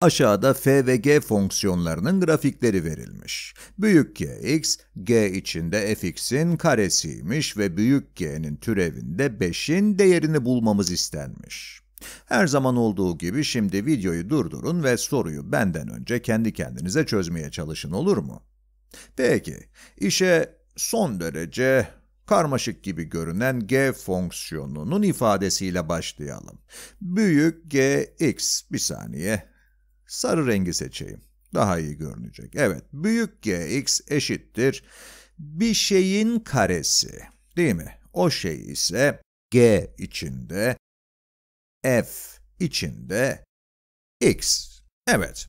Aşağıda f ve g fonksiyonlarının grafikleri verilmiş. Büyük gx, g içinde fx'in karesiymiş ve büyük g'nin türevinde 5'in değerini bulmamız istenmiş. Her zaman olduğu gibi şimdi videoyu durdurun ve soruyu benden önce kendi kendinize çözmeye çalışın olur mu? Peki, işe son derece karmaşık gibi görünen g fonksiyonunun ifadesiyle başlayalım. Büyük gx, bir saniye, sarı rengi seçeyim. Daha iyi görünecek. Evet, büyük gx eşittir bir şeyin karesi, değil mi? O şey ise g içinde, f içinde x. Evet.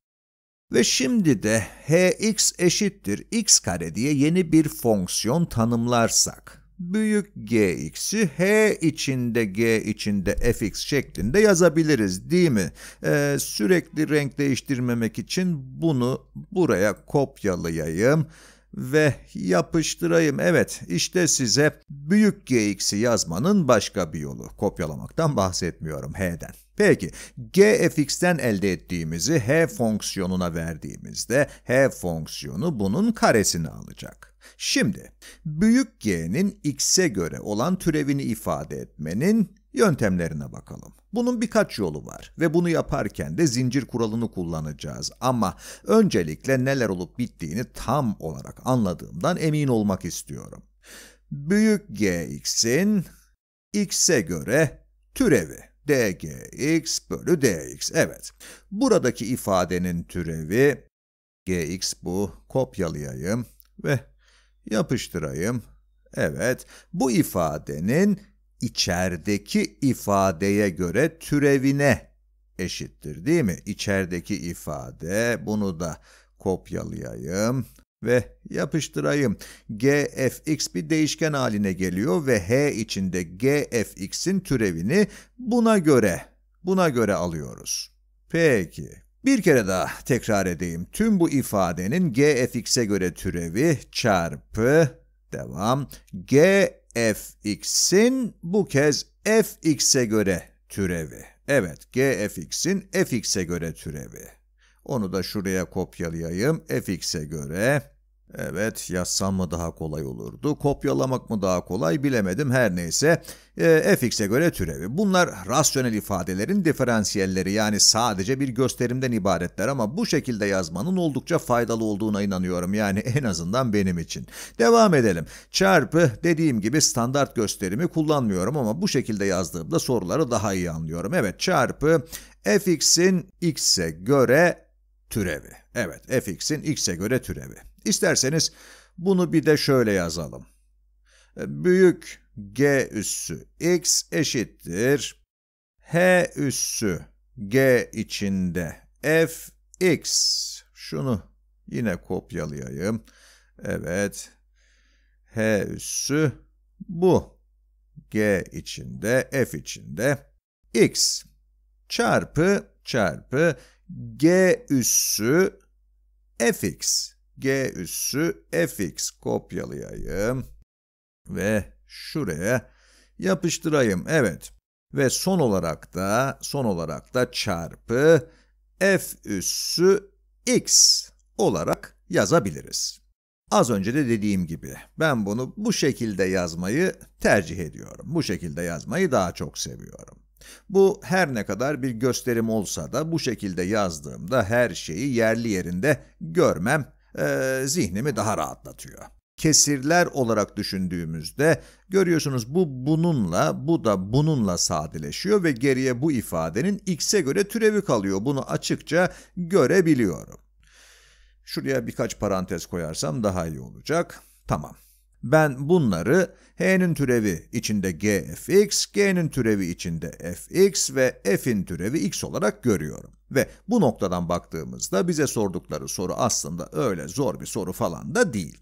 Ve şimdi de hx eşittir x kare diye yeni bir fonksiyon tanımlarsak, büyük gx'i h içinde g içinde fx şeklinde yazabiliriz değil mi? Ee, sürekli renk değiştirmemek için bunu buraya kopyalayayım ve yapıştırayım. Evet, işte size büyük gx'i yazmanın başka bir yolu. Kopyalamaktan bahsetmiyorum h'den. Peki, gfx'ten elde ettiğimizi h fonksiyonuna verdiğimizde h fonksiyonu bunun karesini alacak. Şimdi, büyük G'nin x'e göre olan türevini ifade etmenin yöntemlerine bakalım. Bunun birkaç yolu var ve bunu yaparken de zincir kuralını kullanacağız. Ama öncelikle neler olup bittiğini tam olarak anladığımdan emin olmak istiyorum. Büyük Gx'in x'e göre türevi dgx bölü dx. Evet, buradaki ifadenin türevi gx bu, kopyalayayım ve yapıştırayım. Evet, bu ifadenin içerideki ifadeye göre türevine eşittir değil mi? İçerideki ifade, bunu da kopyalayayım ve yapıştırayım. gfx bir değişken haline geliyor ve h içinde gfx'in türevini buna göre, buna göre alıyoruz. Peki, bir kere daha tekrar edeyim. Tüm bu ifadenin gfx'e göre türevi çarpı, devam, gfx'in bu kez fx'e göre türevi. Evet, gfx'in fx'e göre türevi. Onu da şuraya kopyalayayım. fx'e göre Evet, yazsam mı daha kolay olurdu, kopyalamak mı daha kolay bilemedim her neyse. E, fx'e göre türevi. Bunlar rasyonel ifadelerin diferansiyelleri yani sadece bir gösterimden ibaretler ama bu şekilde yazmanın oldukça faydalı olduğuna inanıyorum yani en azından benim için. Devam edelim. Çarpı dediğim gibi standart gösterimi kullanmıyorum ama bu şekilde yazdığımda soruları daha iyi anlıyorum. Evet, çarpı fx'in x'e göre türevi. Evet, fx'in x'e göre türevi. İsterseniz bunu bir de şöyle yazalım. Büyük g üssü x eşittir h üssü g içinde f x. Şunu yine kopyalayayım. Evet. h üssü bu. g içinde f içinde x çarpı çarpı g üssü fx g üssü fx kopyalayayım ve şuraya yapıştırayım. Evet. Ve son olarak da son olarak da çarpı f üssü x olarak yazabiliriz. Az önce de dediğim gibi ben bunu bu şekilde yazmayı tercih ediyorum. Bu şekilde yazmayı daha çok seviyorum. Bu her ne kadar bir gösterim olsa da bu şekilde yazdığımda her şeyi yerli yerinde görmem e, zihnimi daha rahatlatıyor. Kesirler olarak düşündüğümüzde görüyorsunuz bu bununla, bu da bununla sadeleşiyor ve geriye bu ifadenin x'e göre türevi kalıyor. Bunu açıkça görebiliyorum. Şuraya birkaç parantez koyarsam daha iyi olacak. Tamam. Ben bunları h'nin türevi içinde gfx, g'nin türevi içinde fx ve f'in türevi x olarak görüyorum. Ve bu noktadan baktığımızda bize sordukları soru aslında öyle zor bir soru falan da değil.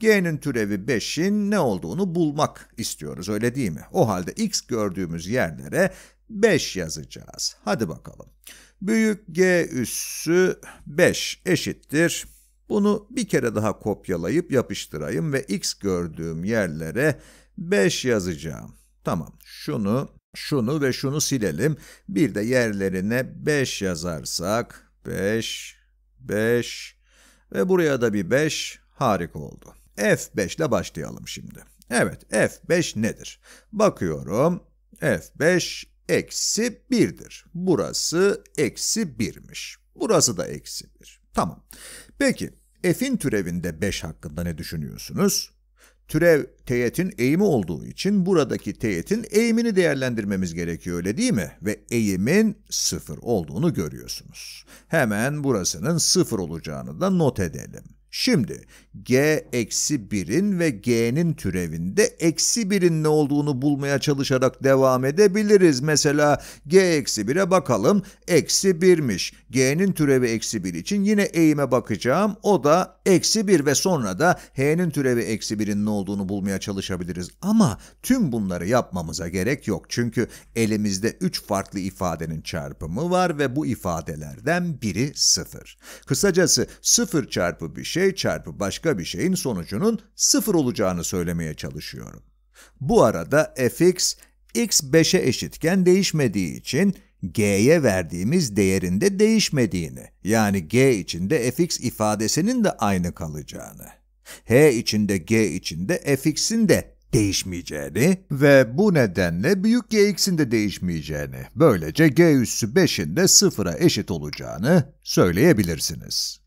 G'nin türevi 5'in ne olduğunu bulmak istiyoruz öyle değil mi? O halde x gördüğümüz yerlere 5 yazacağız. Hadi bakalım. Büyük G üssü 5 eşittir. Bunu bir kere daha kopyalayıp yapıştırayım ve x gördüğüm yerlere 5 yazacağım. Tamam, şunu, şunu ve şunu silelim. Bir de yerlerine 5 yazarsak, 5, 5 ve buraya da bir 5 harika oldu. F5 ile başlayalım şimdi. Evet F5 nedir? Bakıyorum F5 eksi 1'dir. Burası eksi 1'miş. Burası da eksi 1. Tamam. Peki f'in türevinde 5 hakkında ne düşünüyorsunuz? Türev teğetin eğimi olduğu için buradaki teğetin eğimini değerlendirmemiz gerekiyor öyle değil mi? Ve eğimin 0 olduğunu görüyorsunuz. Hemen burasının 0 olacağını da not edelim. Şimdi g eksi 1'in ve g'nin türevinde eksi 1'in ne olduğunu bulmaya çalışarak devam edebiliriz. Mesela g eksi 1'e bakalım. Eksi 1'miş. g'nin türevi eksi 1 için yine eğime bakacağım. O da eksi 1 ve sonra da h'nin türevi eksi 1'in ne olduğunu bulmaya çalışabiliriz. Ama tüm bunları yapmamıza gerek yok. Çünkü elimizde 3 farklı ifadenin çarpımı var ve bu ifadelerden biri 0. Kısacası 0 çarpı bir şey çarpı başka bir şeyin sonucunun 0 olacağını söylemeye çalışıyorum. Bu arada fx x 5'e eşitken değişmediği için g'ye verdiğimiz değerinde değişmediğini, yani g içinde fx ifadesinin de aynı kalacağını, h içinde g içinde fx'in de değişmeyeceğini ve bu nedenle büyük gx'in de değişmeyeceğini, böylece g üssü 5'in de sıfıra eşit olacağını söyleyebilirsiniz.